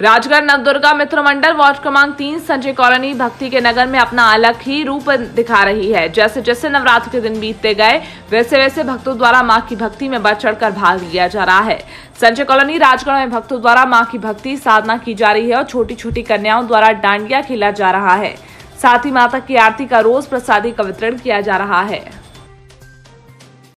राजगढ़ नवदुर्गा मित्र मंडल ward क्रमांक तीन, Sanjay colony, भक्ति के नगर में अपना अलग ही रूप दिखा रही है। जैसे जैसे नवरात्र के दिन बीतते गए, वैसे वैसे भक्तों द्वारा माँ की भक्ति में बढ़ चढ़कर भाग लिया जा रहा है। संजय कॉलोनी, राजगढ़ में भक्तों द्वारा माँ की भक्ति साधना की जा रही है और छोटी छोटी कन्याओं द्वारा डांडिया खेला जा रहा है। साथ ही माता की आरती का रोज प्रसादी का वितरण किया जा रहा है।